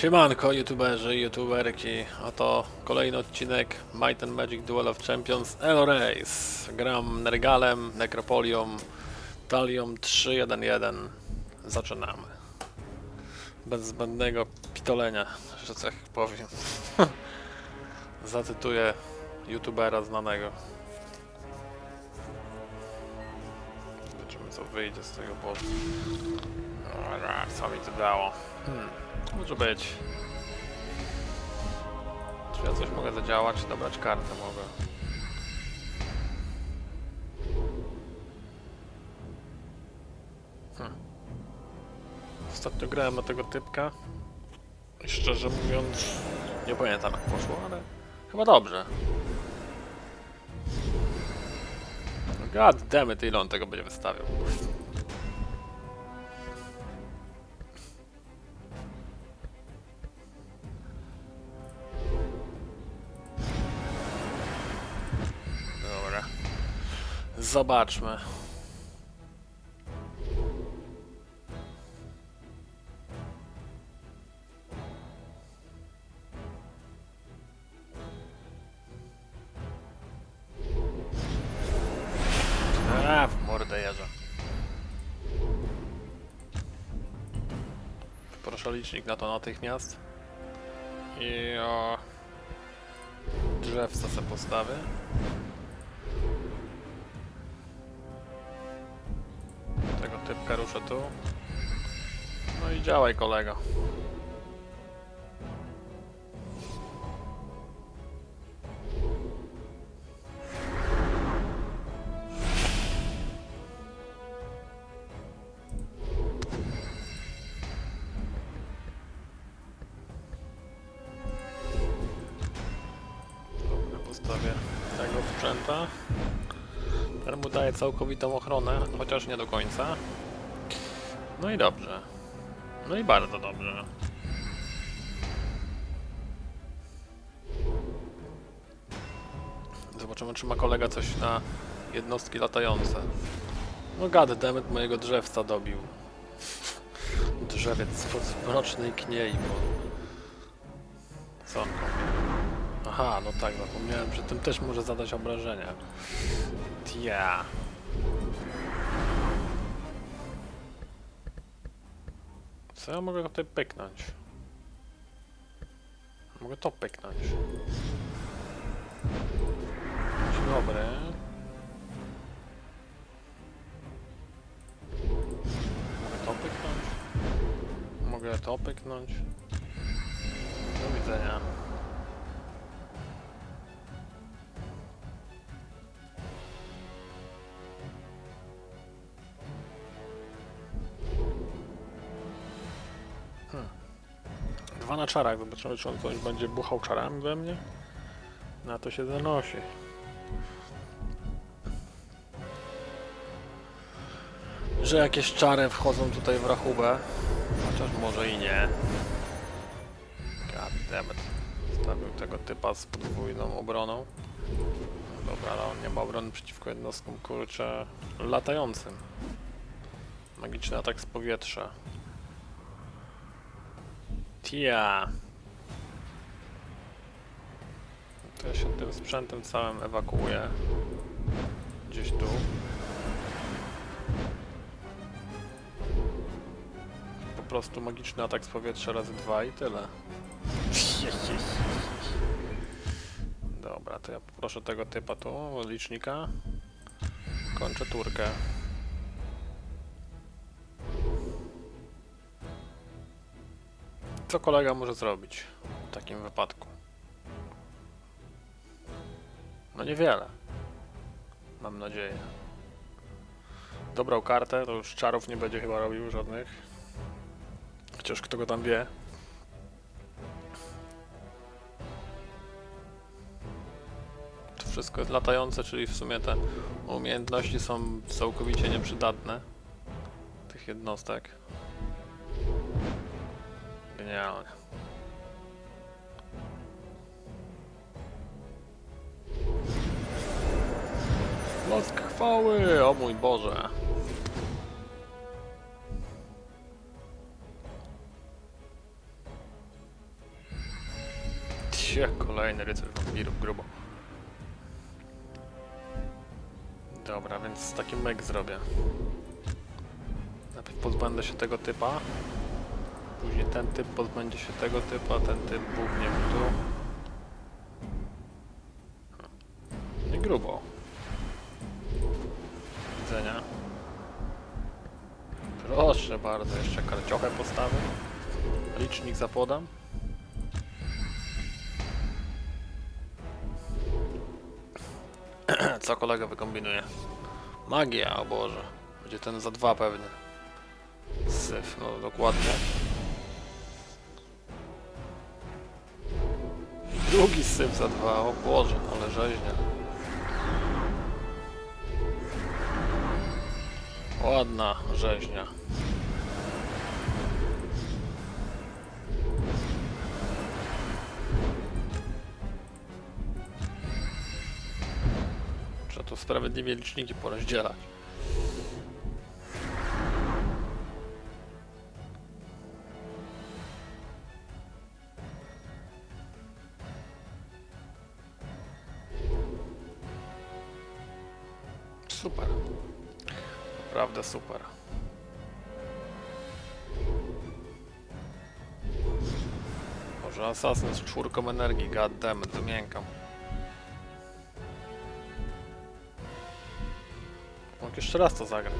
Siemanko, youtuberzy i youtuberki. Oto kolejny odcinek Might and Magic Duel of Champions Elo Race. Gram Nergalem, Nekropolią, Talią 3-1-1. Zaczynamy. Bez zbędnego pitolenia, że tak powiem. Zacytuję youtubera znanego. Zobaczymy co wyjdzie z tego botu. Dobra, co mi to dało? Hmm. Może być. Czy ja coś mogę zadziałać? Dobrać kartę mogę. Hm. Ostatnio grałem na tego typka. I szczerze mówiąc, nie pamiętam jak poszło, ale chyba dobrze. God damn it, ile on tego będzie wystawiał. Zobaczmy. A, w mordę. Proszę licznik na to natychmiast. I o... Drzewca se postawię. Tego typka ruszę tu. No i działaj kolego. Całkowitą ochronę, chociaż nie do końca. No i dobrze. No i bardzo dobrze. Zobaczymy, czy ma kolega coś na jednostki latające. No goddammit, mojego drzewca dobił. Drzewiec spod mrocznej kniei, bo... Co on? Aha, no tak, zapomniałem, że tym też może zadać obrażenia. Tia. Co ja mogę tutaj pyknąć? Mogę to pyknąć. Dzień dobry. Mogę to pyknąć? Mogę to pyknąć? Dwa na czarach, zobaczymy czy on coś będzie buchał czarami we mnie. Na to się zanosi. Że jakieś czary wchodzą tutaj w rachubę. Chociaż może i nie. Goddammit. Stawił tego typa z podwójną obroną. Dobra, ale on nie ma obrony przeciwko jednostkom, kurczę, latającym. Magiczny atak z powietrza. Tia. To ja się tym sprzętem całym ewakuuję. Gdzieś tu. Po prostu magiczny atak z powietrza razy dwa i tyle. Dobra, to ja poproszę tego typa tu, licznika. Kończę turkę. Co kolega może zrobić w takim wypadku? No niewiele. Mam nadzieję. Dobrał kartę, to już czarów nie będzie chyba robił żadnych. Chociaż kto go tam wie. To wszystko jest latające, czyli w sumie te umiejętności są całkowicie nieprzydatne. Tych jednostek. Genialnie. Moc chwały! O mój Boże! Jak kolejny rycerz wampirów, grubo. Dobra, więc taki mek zrobię. Najpierw pozbędę się tego typa. Później ten typ pozbędzie się tego typa, ten typ buchnie tu. Nie grubo. Widzenia. Proszę bardzo, jeszcze karciochę postawię. Licznik zapodam. Co kolega wykombinuje? Magia, o Boże. Będzie ten za dwa pewnie. Syf, no dokładnie. Drugi syf za dwa, o Boże, ale rzeźnia. Ładna rzeźnia. Trzeba tu sprawiedliwie liczniki porozdzielać. Super. Naprawdę super. Może Assassin z czwórką energii, goddammit, wymiękam. Mogę jeszcze raz to zagrać.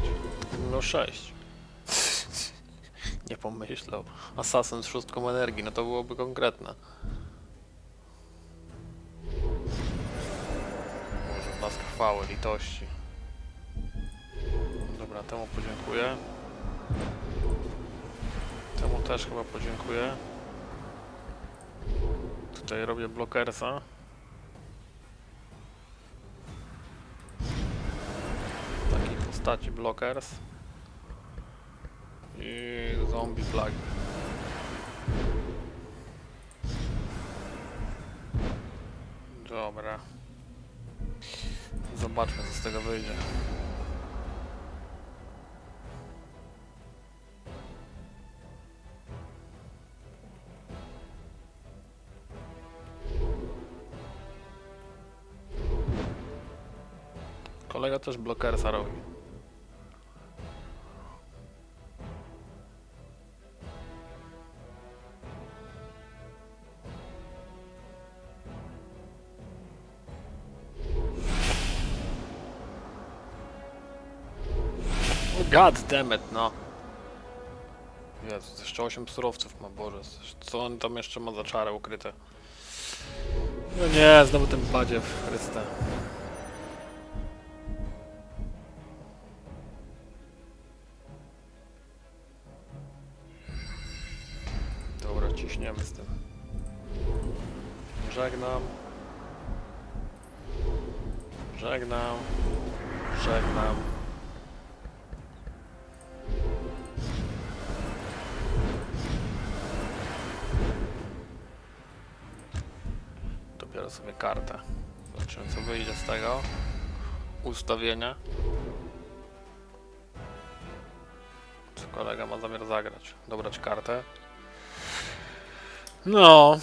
No 6. Nie pomyślał. Assassin z szóstką energii, no to byłoby konkretne. Może blask chwały, litości. Temu podziękuję. Temu też chyba podziękuję. Tutaj robię blokersa. Takiej postaci blockers. I zombie plug. Dobra. Zobaczmy co z tego wyjdzie. Też blokersa robi. God damn it, no. Jezu, jeszcze 8 surowców ma, Boże. Co on tam jeszcze ma za czarę ukryte? No nie, znowu ten badziew, Chryste. Ustawienia. Co kolega ma zamiar zagrać? Dobrać kartę. No.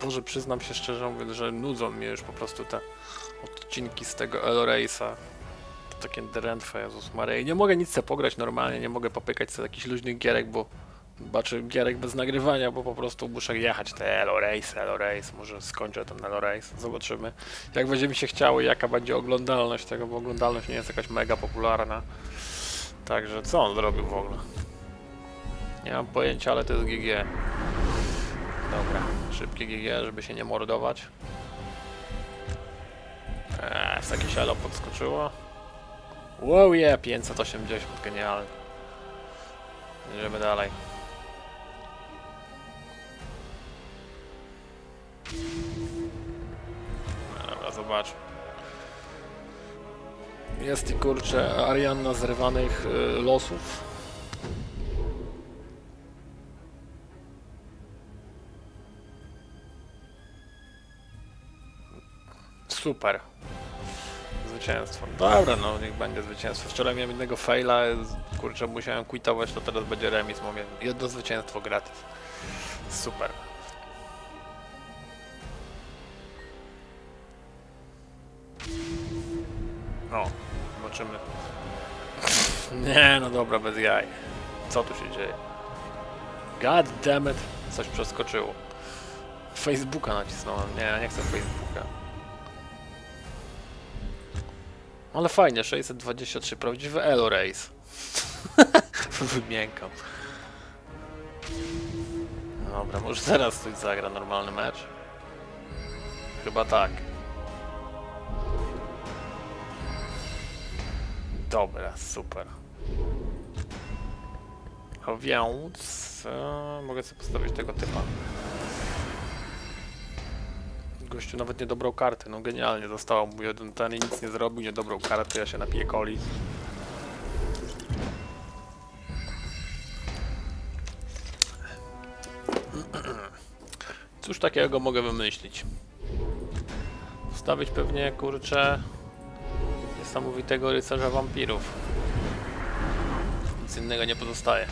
Boże, przyznam się szczerze mówiąc, że nudzą mnie już po prostu te odcinki z tego Elorace'a. To takie drętwe, Jezus Maria. Nie mogę nic sobie pograć normalnie, nie mogę popykać sobie jakichś luźnych gierek, bo baczy gierek bez nagrywania, bo po prostu muszę jechać te Elorace, Elorace, może skończę ten Elorace, zobaczymy. Jak będzie mi się chciało, jaka będzie oglądalność tego, bo oglądalność nie jest jakaś mega popularna. Także co on zrobił w ogóle? Nie mam pojęcia, ale to jest GG. Dobra, szybkie GG, żeby się nie mordować. Eee, z jakieś elo podskoczyło. Wow, yeah, 580, genialnie. Idziemy dalej. Zobacz. Jest i kurczę Arianna zrywanych y, losów. Super. Zwycięstwo. Dobra, no niech będzie zwycięstwo. Wczoraj miałem innego faila, kurczę, musiałem quitować, to teraz będzie remis. Mówię, jedno zwycięstwo gratis. Super. Zobaczymy. Nie, no dobra, bez jaj. Co tu się dzieje? God damn it. Coś przeskoczyło. Facebooka nacisnąłem. Nie, nie chcę Facebooka. Ale fajnie, 623, prawdziwy Elo Race. Wymiękam. Dobra, może teraz ktoś zagra normalny mecz? Chyba tak. Dobra, super. A więc e, mogę sobie postawić tego typa. Gościu nawet nie dobrał karty, no genialnie zostało mu jeden ten i nic nie zrobił, nie dobrał karty, ja się napiję coli. Cóż takiego mogę wymyślić? Wstawić pewnie, kurczę, niesamowitego rycerza wampirów. Nic innego nie pozostaje.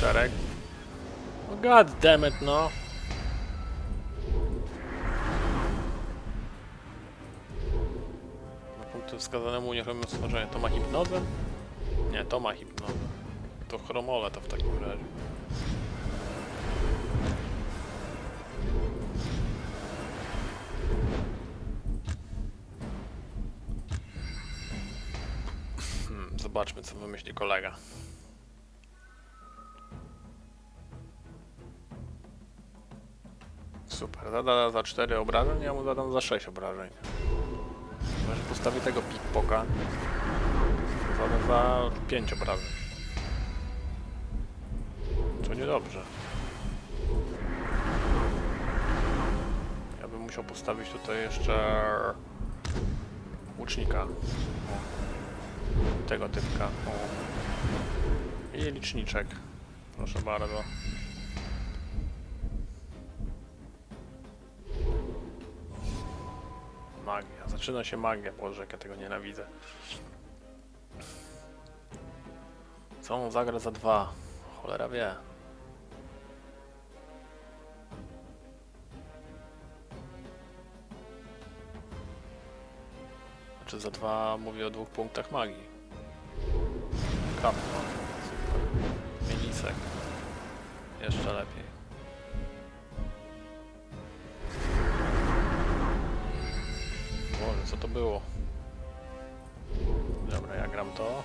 Szereg. Oh god damn it, no. Na punkty wskazane mu unieruchomione stworzenie. To ma hipnozę? Nie, to ma hipnozę. To chromole to w takim razie. Hmm, zobaczmy co wymyśli kolega. Super, zada za 4 obrażeń, ja mu zadam za 6 obrażeń. Może postawię tego pickpoka. Zadam za 5 obrażeń. To niedobrze. Ja bym musiał postawić tutaj jeszcze łucznika. Tego typka. I liczniczek. Proszę bardzo. Magia. Zaczyna się magia. Boże, jak ja tego nienawidzę. Co on zagra za dwa? Cholera wie. Znaczy za dwa mówię o dwóch punktach magii. Kapłan. Super. Milisek. Jeszcze lepiej. To było? Dobra, ja gram to.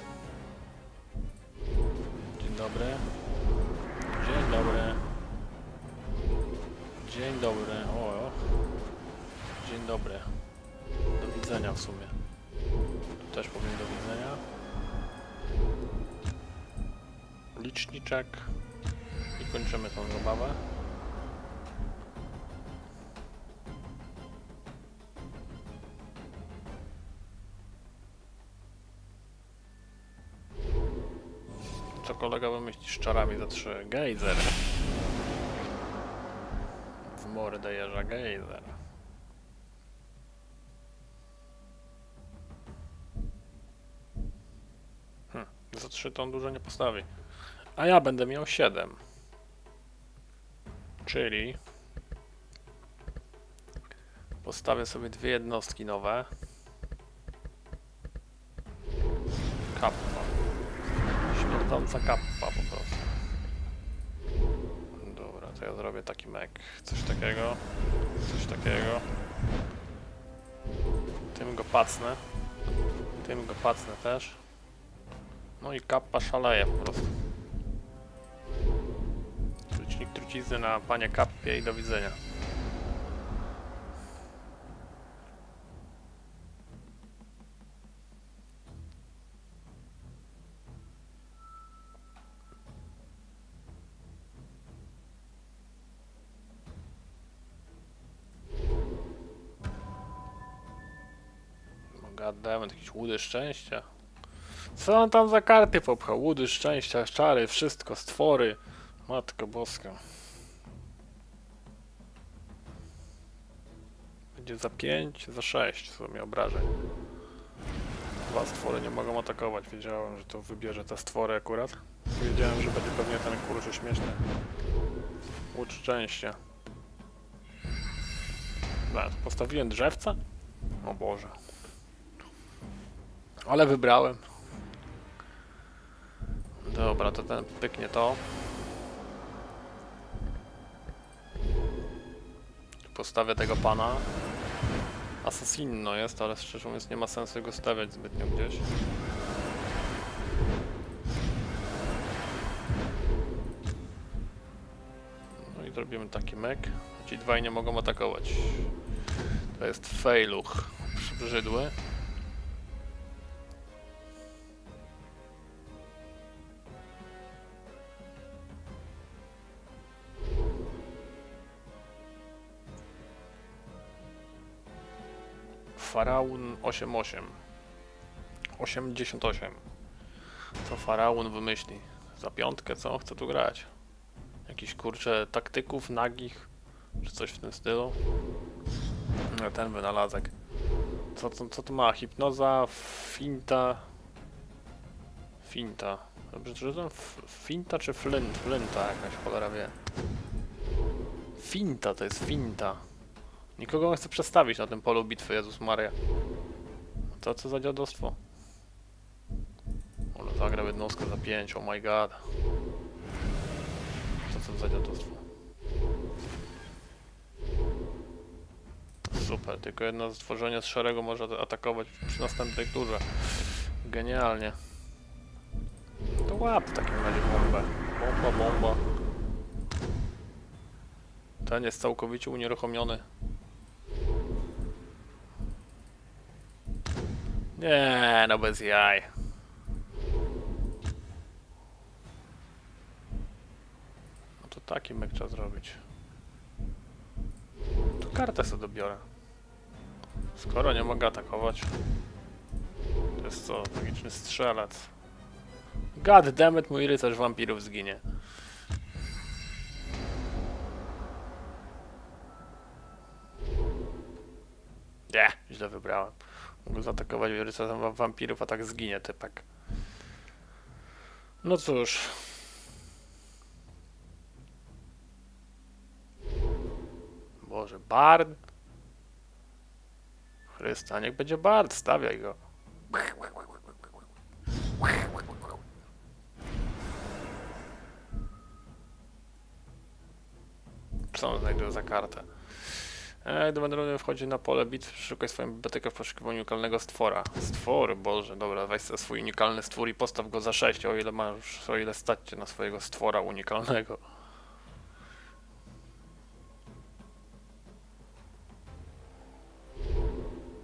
Dzień dobry. Dzień dobry. Dzień dobry. O, dzień dobry. Do widzenia w sumie. Tu też powiem do widzenia. Liczniczek. I kończymy tą zabawę. Co kolega wymyśli z czarami za trzy? Gejzer. W mordę jeża gejzer. Hm, za trzy to on dużo nie postawi. A ja będę miał 7. Czyli postawię sobie dwie jednostki nowe. Kappa. Śmierdząca kappa po prostu. Dobra, to ja zrobię taki mek. Coś takiego. Coś takiego. Tym go pacnę. Tym go pacnę też. No i kappa szaleje po prostu. Trucizny na panie kappie i do widzenia. Goddammit, jakieś łudy szczęścia. Co on tam za karty popchał? Łudy, szczęścia, czary, wszystko, stwory. Matko boska. Będzie za 5, za 6 w sumie obrażeń. Dwa stwory nie mogą atakować. Wiedziałem, że to wybierze te stwory akurat. Wiedziałem, że będzie pewnie ten kurczę śmieszny. Łódź szczęścia. Postawiłem drzewca? O Boże. Ale wybrałem. Dobra, to ten pyknie to. Postawię tego pana. Assassino jest, ale szczerze mówiąc nie ma sensu go stawiać zbytnio gdzieś. No i zrobimy taki mek. Ci dwaj nie mogą atakować. To jest fejluch przybrzydły. Faraon 88 88 Co Faraon wymyśli? Za piątkę co? Chce tu grać Jakiś kurcze taktyków nagich Czy coś w tym stylu no, Ten wynalazek Co, co, co to ma? Hipnoza, finta Finta Dobrze czytam? Finta czy flint? Flinta jakaś cholera wie Finta to jest finta Nikogo nie chcę przestawić na tym polu bitwy, Jezus Maria. To co za dziadostwo? Ale zagrał jednostkę za 5, oh my god. To co za dziadostwo? Super, tylko jedno stworzenie z szeregu może atakować przy następnej turze. Genialnie. To łap w takim razie bombę. Bomba, bomba. Ten jest całkowicie unieruchomiony. Nie, no bez jaj. No to taki myk trzeba zrobić. To kartę sobie dobiorę. Skoro nie mogę atakować. To jest co? Magiczny strzelec. God dammit, mój rycerz wampirów zginie. Nie, źle wybrałem. Mógł zaatakować wampirów, a tak zginie typek. No cóż. Boże, Bard? Chrysta, niech będzie Bard, stawiaj go. Co on znajduje za kartę? E, gdy będę wchodzi na pole bitwy, szukaj swoją bibliotekę w poszukiwaniu unikalnego stwora. Stwór, boże, dobra, weź sobie swój unikalny stwór i postaw go za 6, o ile masz, o ile stać cię na swojego stwora unikalnego.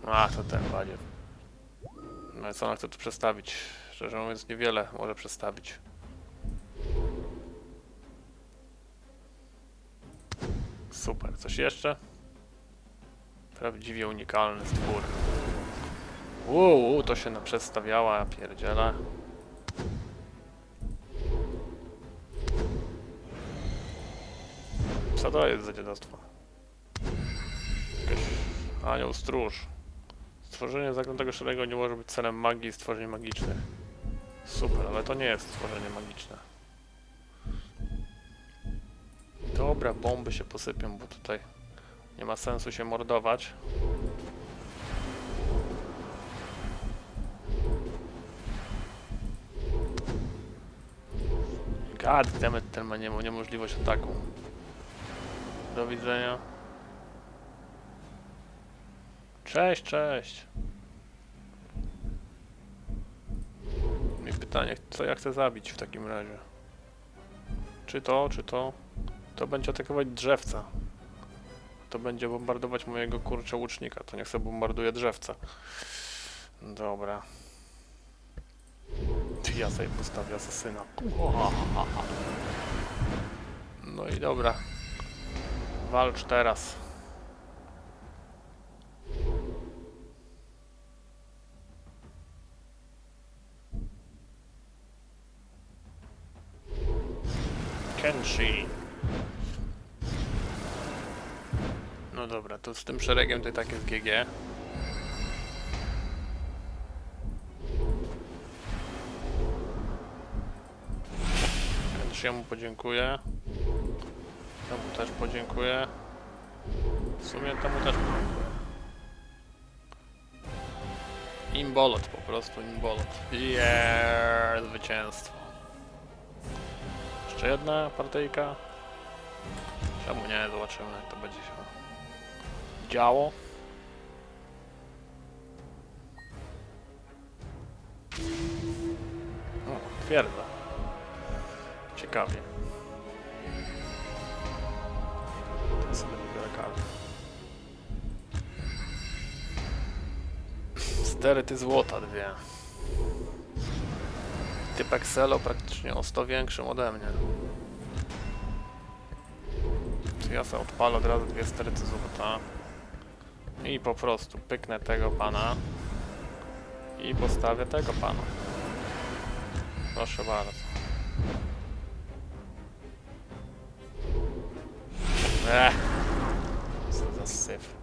A, to ten badziew. No i co ona chce tu przestawić? Szczerze mówiąc, niewiele może przestawić. Super, coś jeszcze? Prawdziwie unikalny stwór. Uuu, to się naprzestawiała, pierdziela. Co to jest za dziadostwo? Jakiś anioł stróż. Stworzenie zaklętego szarego nie może być celem magii i stworzeń magicznych. Super, ale to nie jest stworzenie magiczne. Dobra, bomby się posypią, bo tutaj nie ma sensu się mordować. God dammit, ten ma niemożliwość ataku. Do widzenia. Cześć, cześć. I pytanie, co ja chcę zabić w takim razie? Czy to, czy to? To będzie atakować drzewca to będzie bombardować mojego kurczę łucznika, to niech sobie bombarduje drzewce. Dobra. Ja sobie postawię asasyna. No i dobra. Walcz teraz. Kenshi. No dobra, to z tym szeregiem to i tak jest GG. Kenshiemu podziękuję. Temu też podziękuję. W sumie temu też podziękuję. Imbolot, po prostu imbolot. Yeah, zwycięstwo. Jeszcze jedna partyjka. Czemu nie? Zobaczymy jak to będzie się działo. O, twierdza. Ciekawie. To sobie złota dwie. Typ Excelo praktycznie o 100 większym ode mnie. To ja sobie odpalę od razu dwie steryty złota. I po prostu pyknę tego pana. I postawię tego pana. Proszę bardzo. Ech. Co za syf.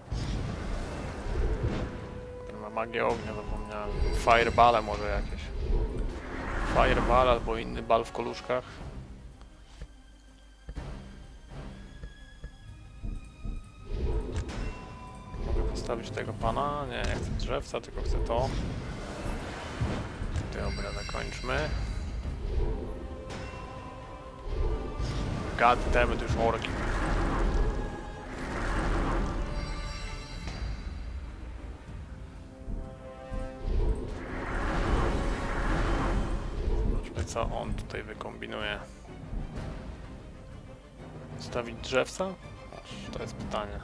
Ma magię ognia, zapomniałem. Fireball może jakieś. Fireball albo inny bal w koluszkach. Postawić tego pana? Nie, nie chcę drzewca, tylko chcę to. Dobra, zakończmy. God damn it, już orki. Zobaczmy co on tutaj wykombinuje. Stawić drzewca? To jest pytanie.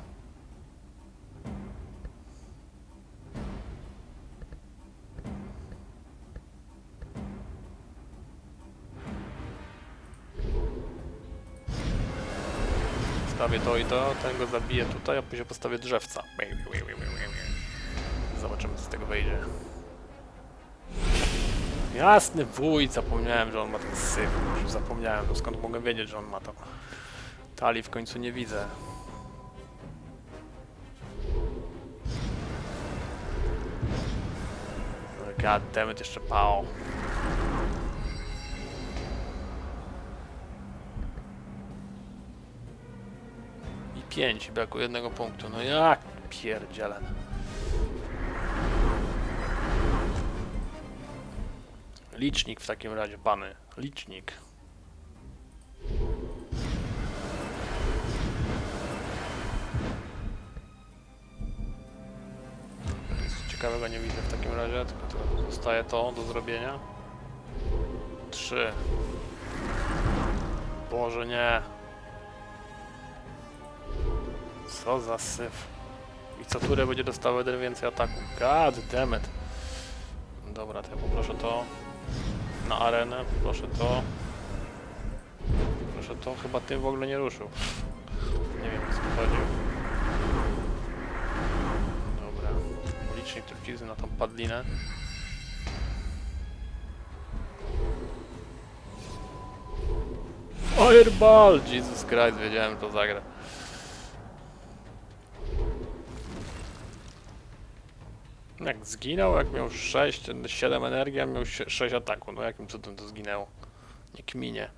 Stawię to i to, ten go zabiję tutaj, a później postawię drzewca. Zobaczymy co z tego wyjdzie. Jasny wójt, zapomniałem, że on ma ten syf. Zapomniałem, no skąd mogę wiedzieć, że on ma to. Talii w końcu nie widzę. God damn it, jeszcze pał. 5, brakuje jednego punktu. No jak pierdzielę. Licznik w takim razie, pany. Licznik. Nic ciekawego nie widzę w takim razie, tylko to zostaje to do zrobienia. Trzy. Boże nie. Co za syf. I co turę będzie dostawał jeden więcej ataku. God damn it. Dobra, to ja poproszę to na arenę, proszę to. Proszę to, chyba tym w ogóle nie ruszył. Nie wiem co chodzi. Dobra, licznik trucizny na tą padlinę. Fireball! Jesus Christ, wiedziałem, to zagra. Jak zginął, jak miał 6, 7 energii, a miał 6 ataku. No jakim cudem to zginęło? Nie kminie.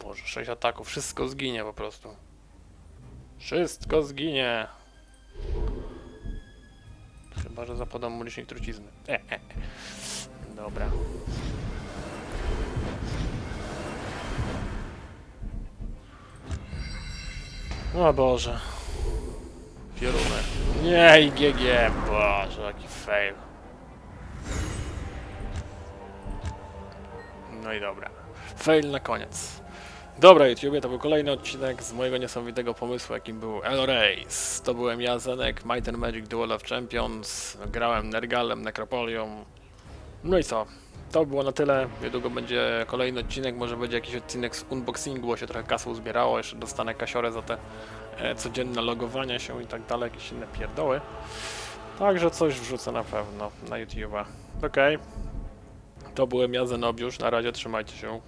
Boże, 6 ataków, wszystko zginie po prostu. Wszystko zginie. Chyba, że zapodam mu licznik trucizny. E, e, e. Dobra. O Boże. Piorunek. Nie, i GG. Boże, jaki fail. No i dobra. Fail na koniec. Dobra YouTube, to był kolejny odcinek z mojego niesamowitego pomysłu, jakim był El Race. To byłem ja, Zenek, Might and Magic Duel of Champions, grałem Nergalem, Necropolią. No i co? to było na tyle. Niedługo będzie kolejny odcinek, może będzie jakiś odcinek z unboxingu, bo się trochę kasy uzbierało. Jeszcze dostanę kasiorę za te e, codzienne logowania się i tak dalej, jakieś inne pierdoły. Także coś wrzucę na pewno na YouTube'a. Okej. To byłem ja Zenobiusz, na razie trzymajcie się.